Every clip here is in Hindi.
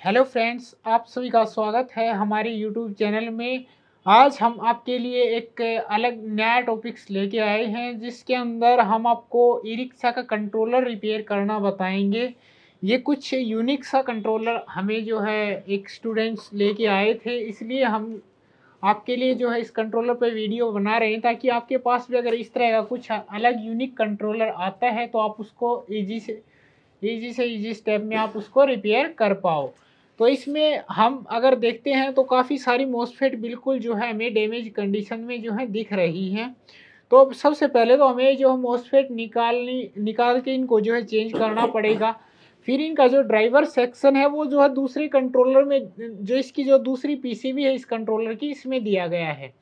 हेलो फ्रेंड्स, आप सभी का स्वागत है हमारे यूट्यूब चैनल में। आज हम आपके लिए एक अलग नया टॉपिक्स लेके आए हैं, जिसके अंदर हम आपको ई रिक्शा का कंट्रोलर रिपेयर करना बताएँगे। ये कुछ यूनिक सा कंट्रोलर हमें जो है एक स्टूडेंट्स लेके आए थे, इसलिए हम आपके लिए जो है इस कंट्रोलर पे वीडियो बना रहे हैं, ताकि आपके पास भी अगर इस तरह का कुछ अलग यूनिक कंट्रोलर आता है तो आप उसको ईजी से ईजी से ईजी स्टेप में आप उसको रिपेयर कर पाओ। तो इसमें हम अगर देखते हैं तो काफ़ी सारी मोसफेट बिल्कुल जो है हमें डैमेज कंडीशन में जो है दिख रही हैं। तो सबसे पहले तो हमें जो है मोसफेट निकालनी, निकाल के इनको जो है चेंज करना पड़ेगा। फिर इनका जो ड्राइवर सेक्शन है वो जो है दूसरे कंट्रोलर में, जो इसकी जो दूसरी पीसीबी है इस कंट्रोलर की, इसमें दिया गया है।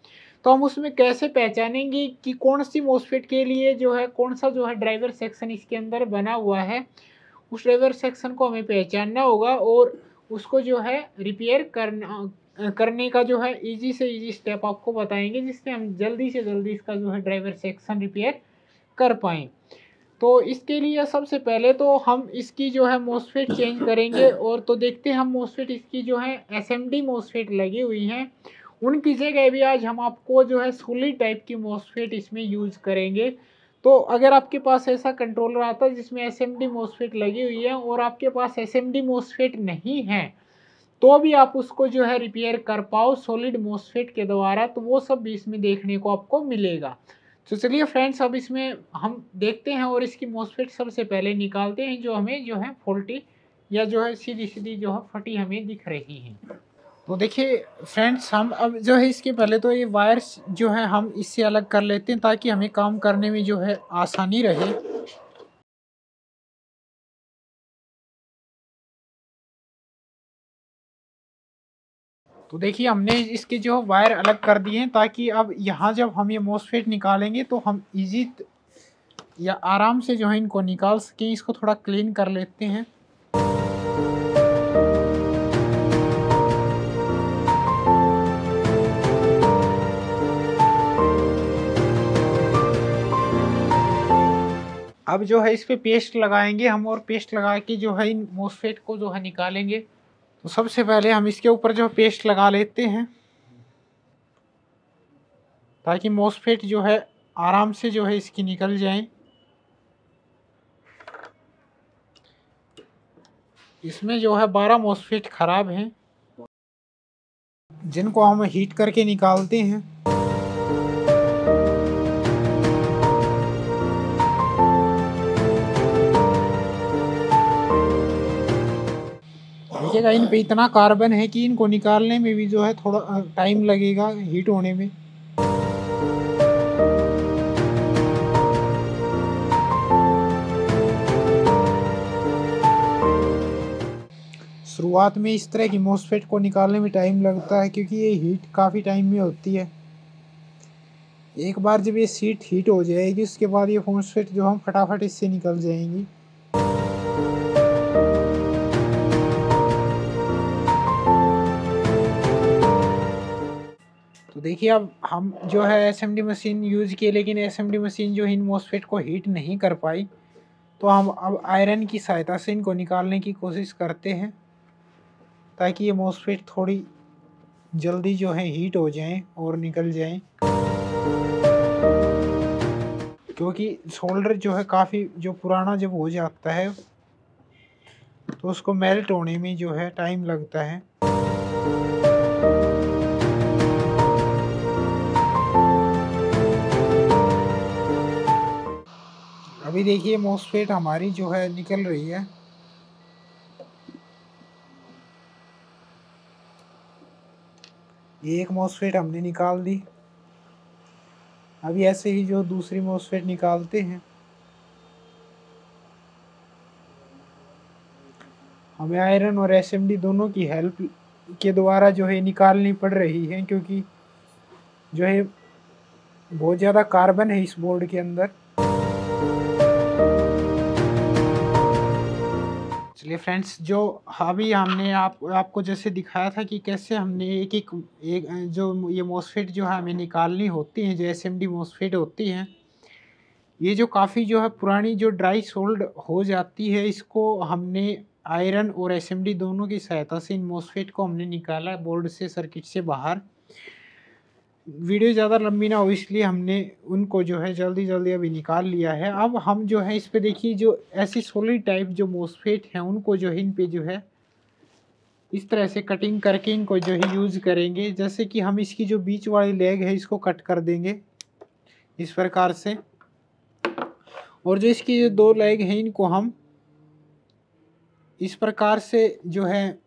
तो हम उसमें कैसे पहचानेंगे कि कौन सी मोसफेट के लिए जो है, कौन सा जो है ड्राइवर सेक्शन इसके अंदर बना हुआ है? उस ड्राइवर सेक्शन को हमें पहचानना होगा और उसको जो है रिपेयर करना करने का जो है इजी से इजी स्टेप आपको बताएँगे, जिससे हम जल्दी से जल्दी इसका जो है ड्राइवर सेक्शन रिपेयर कर पाएँ। तो इसके लिए सबसे पहले तो हम इसकी जो है मोसफेट चेंज करेंगे और तो देखते हैं हम मोसफेट इसकी जो है एस एम डी मोसफेट लगी हुई हैं। उनकी जगह भी आज हम आपको जो है सोलिड टाइप की मोसफेट इसमें यूज़ करेंगे। तो अगर आपके पास ऐसा कंट्रोलर आता है जिसमें एस एम डी मोसफेट लगी हुई है और आपके पास एस एम डी मोसफेट नहीं है तो भी आप उसको जो है रिपेयर कर पाओ सॉलिड मोसफेट के द्वारा तो वो सब भी इसमें देखने को आपको मिलेगा। तो चलिए फ्रेंड्स अब इसमें हम देखते हैं और इसकी मोसफेट सबसे पहले निकालते हैं जो हमें जो है फोल्टी या जो है सीधी सीधी जो है फटी हमें दिख रही है। तो देखिए फ्रेंड्स हम अब जो है इसके पहले तो ये वायर्स जो है हम इससे अलग कर लेते हैं ताकि हमें काम करने में जो है आसानी रहे। तो देखिए, हमने इसके जो वायर अलग कर दिए हैं ताकि अब यहाँ जब हम ये मोसफेट निकालेंगे तो हम इजी या आराम से जो है इनको निकाल सकें, इसको थोड़ा क्लीन कर लेते हैं। अब जो है इस पर पे पेस्ट लगाएँगे हम और पेस्ट लगा के जो है इन मोसफेट को जो है निकालेंगे। तो सबसे पहले हम इसके ऊपर जो पेस्ट लगा लेते हैं। ताकि मोसफेट जो है आराम से जो है इसकी निकल जाए। इसमें जो है बारह मोसफेट ख़राब हैं। जिनको हम हीट करके निकालते हैं। देखिएगा, इन पे इतना कार्बन है कि इनको निकालने में भी जो है थोड़ा टाइम लगेगा हीट होने में। शुरुआत में इस तरह की मोसफेट को निकालने में टाइम लगता है क्योंकि ये हीट काफ़ी टाइम में होती है। एक बार जब ये सीट हीट हो जाएगी, उसके बाद ये मोसफेट जो हम फटाफट इससे निकल जाएँगी। तो देखिए अब हम जो है एसएमडी मशीन यूज़ किए, लेकिन एसएमडी मशीन जो इन मोसफेट को हीट नहीं कर पाई तो हम अब आयरन की सहायता से इनको निकालने की कोशिश करते हैं, ताकि ये मोसफेट थोड़ी जल्दी जो है हीट हो जाएँ और निकल जाएँ। क्योंकि शोल्डर जो है काफ़ी, जो पुराना जब हो जाता है तो उसको मेल्ट होने में जो है टाइम लगता है। अभी देखिए मोसफेट हमारी जो है निकल रही है। एक मोसफेट हमने निकाल दी। अभी ऐसे ही जो दूसरी मोसफेट निकालते हैं। हमें आयरन और एसएमडी दोनों की हेल्प के द्वारा जो है निकालनी पड़ रही है, क्योंकि जो है बहुत ज़्यादा कार्बन है इस बोर्ड के अंदर। चलिए फ्रेंड्स जो अभी हमने आप, आपको जैसे दिखाया था कि कैसे हमने एक एक एक, जो ये मोसफेट जो है हमें निकालनी होती हैं, जो एस एम मोसफेट होती हैं, ये जो काफ़ी जो है पुरानी जो ड्राई सोल्ड हो जाती है, इसको हमने आयरन और एसएमडी दोनों की सहायता से इन मोसफेट को हमने निकाला बोर्ड से सर्किट से बाहर। वीडियो ज़्यादा लंबी ना हो, इसलिए हमने उनको जो है जल्दी जल्दी अभी निकाल लिया है। अब हम जो है इस पे देखिए, जो ऐसी सोलिड टाइप जो मोसफेट हैं, उनको जो है इन पे जो है इस तरह से कटिंग करके इनको जो है यूज़ करेंगे। जैसे कि हम इसकी जो बीच वाली लेग है, इसको कट कर देंगे इस प्रकार से। और जो इसकी जो दो लेग हैं, इनको हम इस प्रकार से जो है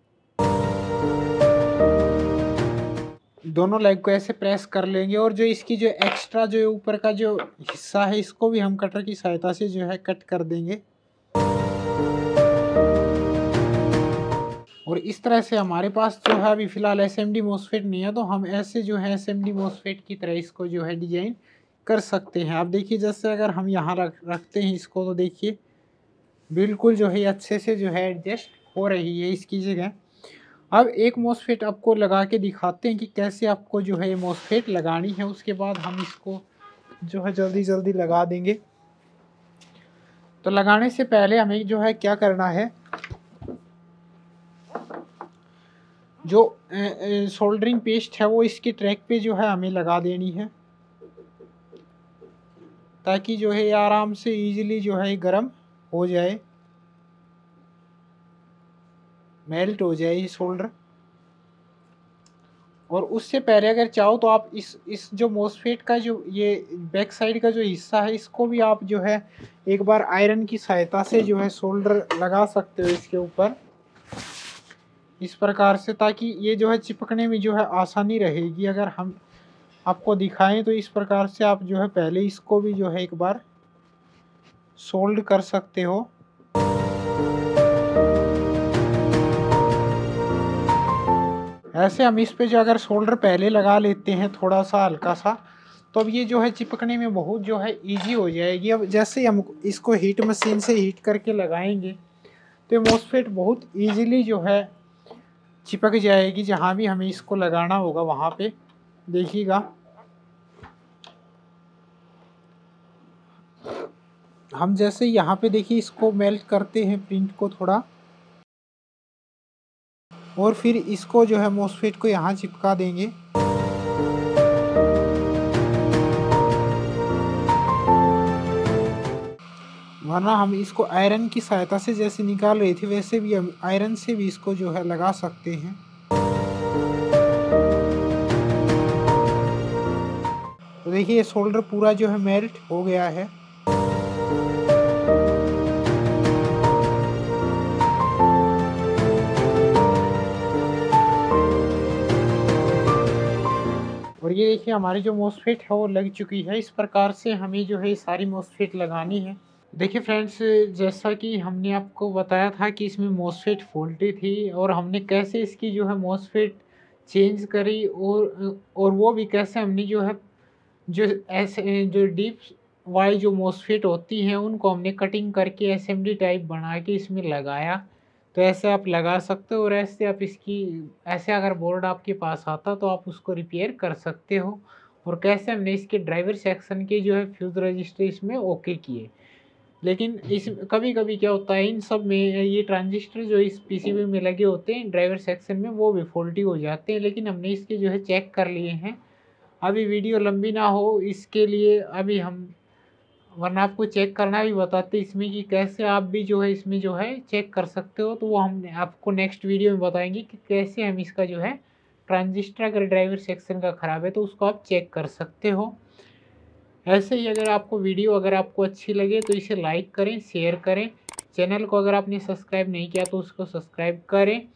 दोनों लेग को ऐसे प्रेस कर लेंगे और जो इसकी जो एक्स्ट्रा जो ऊपर का जो हिस्सा है, इसको भी हम कटर की सहायता से जो है कट कर देंगे। और इस तरह से हमारे पास जो है अभी फ़िलहाल एस एम डी मोसफेट नहीं है तो हम ऐसे जो है एस एम डी मोसफेट की तरह इसको जो है डिज़ाइन कर सकते हैं। आप देखिए, जैसे अगर हम यहाँ रख, रखते हैं इसको तो देखिए, बिल्कुल जो है अच्छे से जो है एडजस्ट हो रही है इसकी जगह। अब एक मोसफेट आपको लगा के दिखाते हैं कि कैसे आपको जो है ये मोसफेट लगानी है। उसके बाद हम इसको जो है जल्दी जल्दी लगा देंगे। तो लगाने से पहले हमें जो है क्या करना है? जो सोल्डरिंग पेस्ट है, वो इसके ट्रैक पे जो है हमें लगा देनी है। ताकि जो है आराम से इजीली जो है गर्म हो जाए। मेल्ट हो जाए ये सोल्डर और उससे पहले अगर चाहो तो आप इस इस जो मोसफेट का जो ये बैक साइड का जो हिस्सा है, इसको भी आप जो है एक बार आयरन की सहायता से जो है सोल्डर लगा सकते हो इसके ऊपर। इस प्रकार से ताकि ये जो है चिपकने में जो है आसानी रहेगी। अगर हम आपको दिखाएँ तो इस प्रकार से आप जो है पहले इसको भी जो है एक बार सोल्ड कर सकते हो। ऐसे हम इस पे जो अगर सोल्डर पहले लगा लेते हैं थोड़ा सा, हल्का सा तो अब ये जो है चिपकने में बहुत जो है इजी हो जाएगी। अब जैसे हम इसको हीट मशीन से हीट करके लगाएँगे तो मोसफेट बहुत इजीली जो है चिपक जाएगी। जहाँ भी हमें इसको लगाना होगा, वहाँ पे देखिएगा। हम जैसे यहाँ पे देखिए इसको मेल्ट करते हैं प्रिंट को थोड़ा। और फिर इसको जो है मोसफेट को यहाँ चिपका देंगे। वरना हम इसको आयरन की सहायता से जैसे निकाल रहे थे, वैसे भी हम आयरन से भी इसको जो है लगा सकते हैं। तो देखिए, ये शोल्डर पूरा जो है मेल्ट हो गया है। ये देखिए, हमारी जो मोसफेट है, वो लग चुकी है। इस प्रकार से हमें जो है सारी मोसफेट लगानी है। देखिए फ्रेंड्स, जैसा कि हमने आपको बताया था कि इसमें मोसफेट फॉल्टी थी और हमने कैसे इसकी जो है मोसफेट चेंज करी और और वो भी कैसे हमने जो है, जो ऐसे जो डीप वाई जो मोसफेट होती हैं, उनको हमने कटिंग करके एस टाइप बना के इसमें लगाया। तो ऐसे आप लगा सकते हो और ऐसे आप इसकी ऐसे अगर बोर्ड आपके पास आता तो आप उसको रिपेयर कर सकते हो। और कैसे हमने इसके ड्राइवर सेक्शन के जो है फ्यूज रजिस्टर इसमें ओके किए। लेकिन इस कभी कभी क्या होता है इन सब में ये ट्रांजिस्टर जो इस पीसीबी में लगे होते हैं ड्राइवर सेक्शन में वो भी फॉल्टी हो जाते हैं। लेकिन हमने इसके जो है चेक कर लिए हैं। अभी वीडियो लंबी ना हो इसके लिए अभी हम वरना आपको चेक करना भी बताते इसमें कि कैसे आप भी जो है, इसमें जो है, चेक कर सकते हो। तो वो हम आपको नेक्स्ट वीडियो में बताएँगे कि कैसे हम इसका जो है, ट्रांजिस्टर अगर ड्राइवर सेक्शन का ख़राब है तो उसको आप चेक कर सकते हो। ऐसे ही अगर आपको वीडियो अगर आपको अच्छी लगे तो इसे लाइक करें, शेयर करें। चैनल को अगर आपने सब्सक्राइब नहीं किया तो उसको सब्सक्राइब करें।